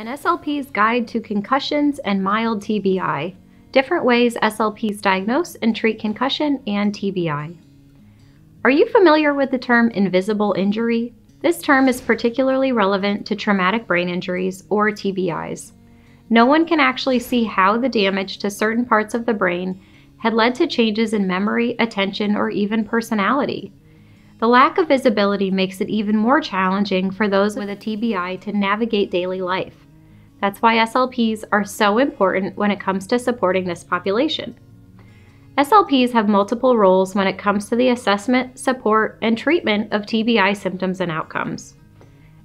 An SLP's Guide to Concussions and Mild TBI Different Ways SLPs Diagnose and Treat Concussion and TBI. Are you familiar with the term invisible injury? This term is particularly relevant to traumatic brain injuries or TBIs. No one can actually see how the damage to certain parts of the brain had led to changes in memory, attention, or even personality. The lack of visibility makes it even more challenging for those with a TBI to navigate daily life. That's why SLPs are so important when it comes to supporting this population. SLPs have multiple roles when it comes to the assessment, support, and treatment of TBI symptoms and outcomes.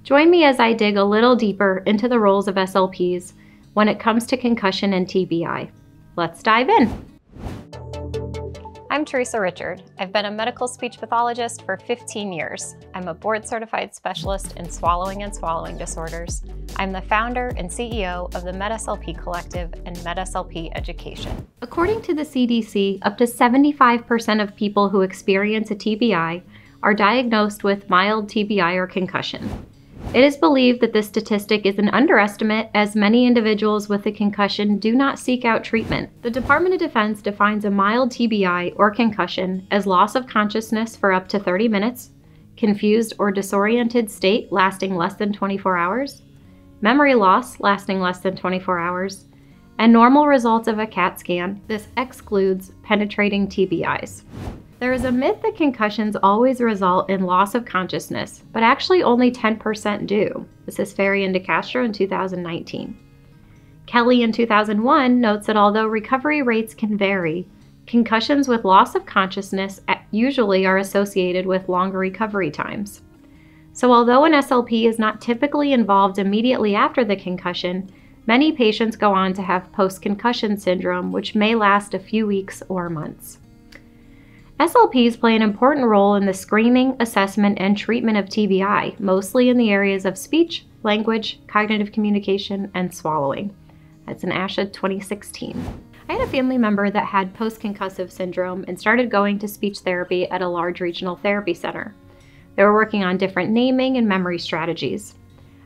Join me as I dig a little deeper into the roles of SLPs when it comes to concussion and TBI. Let's dive in. I'm Theresa Richard. I've been a medical speech pathologist for 15 years. I'm a board certified specialist in swallowing and swallowing disorders. I'm the founder and CEO of the MedSLP Collective and MedSLP Education. According to the CDC, up to 75% of people who experience a TBI are diagnosed with mild TBI or concussion. It is believed that this statistic is an underestimate as many individuals with a concussion do not seek out treatment. The Department of Defense defines a mild TBI or concussion as loss of consciousness for up to 30 minutes, confused or disoriented state lasting less than 24 hours, memory loss lasting less than 24 hours, and normal results of a CAT scan. This excludes penetrating TBIs. There is a myth that concussions always result in loss of consciousness, but actually only 10% do. This is Ferry and DeCastro in 2019. Kelly in 2001 notes that although recovery rates can vary, concussions with loss of consciousness usually are associated with longer recovery times. So, although an SLP is not typically involved immediately after the concussion, many patients go on to have post concussion syndrome, which may last a few weeks or months. SLPs play an important role in the screening, assessment, and treatment of TBI, mostly in the areas of speech, language, cognitive communication, and swallowing. That's in ASHA 2016. I had a family member that had post concussive syndrome and started going to speech therapy at a large regional therapy center. They were working on different naming and memory strategies.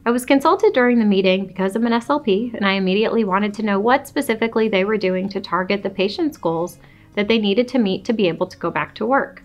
I was consulted during the meeting because I'm an SLP, and I immediately wanted to know what specifically they were doing to target the patient's goals that they needed to meet to be able to go back to work.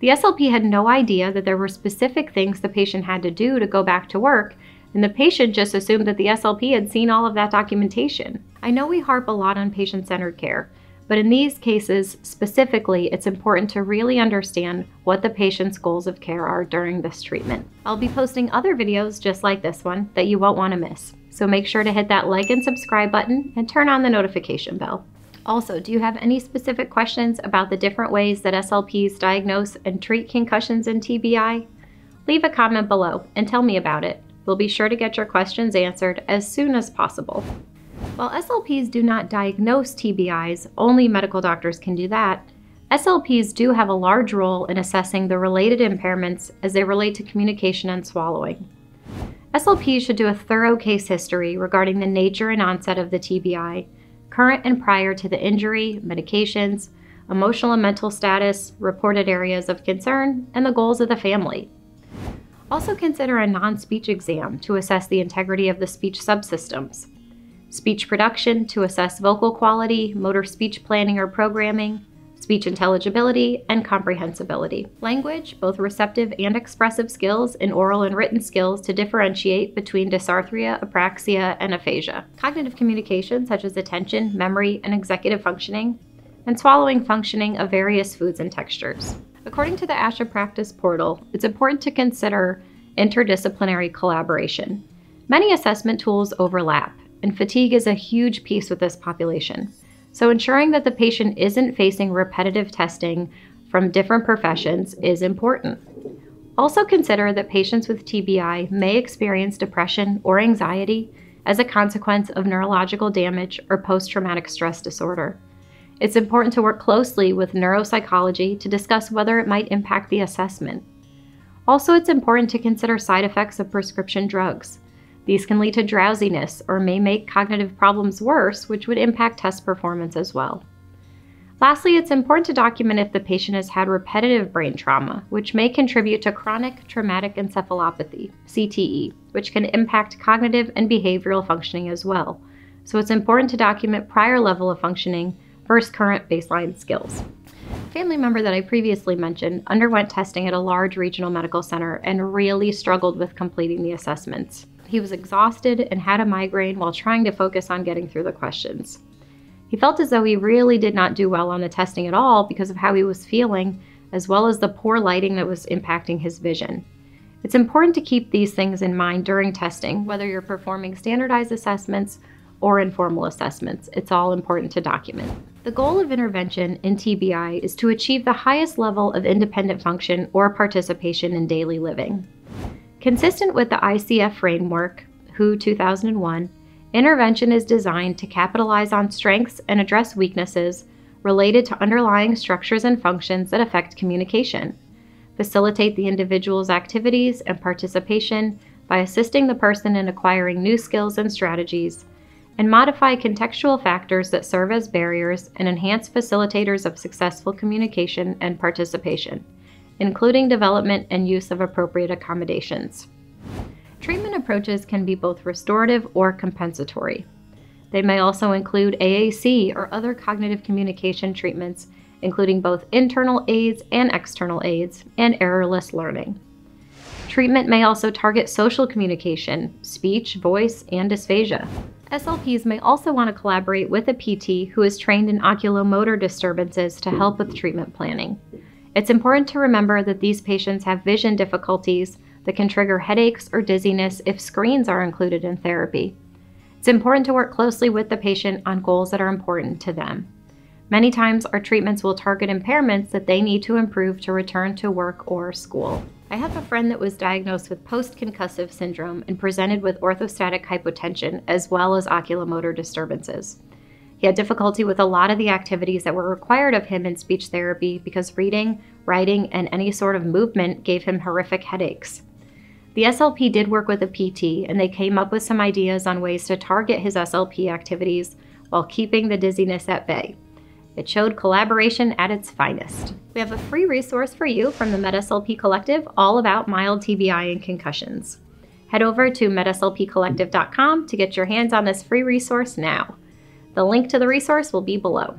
The SLP had no idea that there were specific things the patient had to do to go back to work, and the patient just assumed that the SLP had seen all of that documentation. I know we harp a lot on patient centered care, but in these cases specifically, it's important to really understand what the patient's goals of care are during this treatment. I'll be posting other videos just like this one that you won't want to miss. So make sure to hit that like and subscribe button and turn on the notification bell. Also, do you have any specific questions about the different ways that SLPs diagnose and treat concussions and TBI? Leave a comment below and tell me about it. We'll be sure to get your questions answered as soon as possible. While SLPs do not diagnose TBIs, only medical doctors can do that, SLPs do have a large role in assessing the related impairments as they relate to communication and swallowing. SLPs should do a thorough case history regarding the nature and onset of the TBI current and prior to the injury, medications, emotional and mental status, reported areas of concern, and the goals of the family. Also consider a non-speech exam to assess the integrity of the speech subsystems. Speech production to assess vocal quality, motor speech planning or programming, speech intelligibility, and comprehensibility. Language, both receptive and expressive skills, and oral and written skills to differentiate between dysarthria, apraxia, and aphasia. Cognitive communication, such as attention, memory, and executive functioning, and swallowing functioning of various foods and textures. According to the ASHA Practice Portal, it's important to consider interdisciplinary collaboration. Many assessment tools overlap, and fatigue is a huge piece with this population. So ensuring that the patient isn't facing repetitive testing from different professions is important. Also consider that patients with TBI may experience depression or anxiety as a consequence of neurological damage or post-traumatic stress disorder. It's important to work closely with neuropsychology to discuss whether it might impact the assessment. Also, it's important to consider side effects of prescription drugs. These can lead to drowsiness or may make cognitive problems worse, which would impact test performance as well. Lastly, it's important to document if the patient has had repetitive brain trauma, which may contribute to chronic traumatic encephalopathy, CTE, which can impact cognitive and behavioral functioning as well. So it's important to document prior level of functioning versus current baseline skills. A family member that I previously mentioned underwent testing at a large regional medical center and really struggled with completing the assessments. He was exhausted and had a migraine while trying to focus on getting through the questions. He felt as though he really did not do well on the testing at all because of how he was feeling, as well as the poor lighting that was impacting his vision. It's important to keep these things in mind during testing, whether you're performing standardized assessments or informal assessments. It's all important to document. The goal of intervention in TBI is to achieve the highest level of independent function or participation in daily living. Consistent with the ICF framework, WHO 2001, Intervention is designed to capitalize on strengths and address weaknesses related to underlying structures and functions that affect communication, facilitate the individual's activities and participation by assisting the person in acquiring new skills and strategies, and modify contextual factors that serve as barriers and enhance facilitators of successful communication and participation, including development and use of appropriate accommodations. Treatment approaches can be both restorative or compensatory. They may also include AAC or other cognitive communication treatments, including both internal aids and external aids, and errorless learning. Treatment may also target social communication, speech, voice, and dysphagia. SLPs may also want to collaborate with a PT who is trained in oculomotor disturbances to help with treatment planning. It's important to remember that these patients have vision difficulties that can trigger headaches or dizziness if screens are included in therapy. It's important to work closely with the patient on goals that are important to them. Many times, our treatments will target impairments that they need to improve to return to work or school. I have a friend that was diagnosed with post concussive syndrome and presented with orthostatic hypotension as well as oculomotor disturbances. He had difficulty with a lot of the activities that were required of him in speech therapy because reading, writing, and any sort of movement gave him horrific headaches. The SLP did work with a PT, and they came up with some ideas on ways to target his SLP activities while keeping the dizziness at bay. It showed collaboration at its finest. We have a free resource for you from the MedSLP Collective all about mild TBI and concussions. Head over to medslpcollective.com to get your hands on this free resource now. The link to the resource will be below.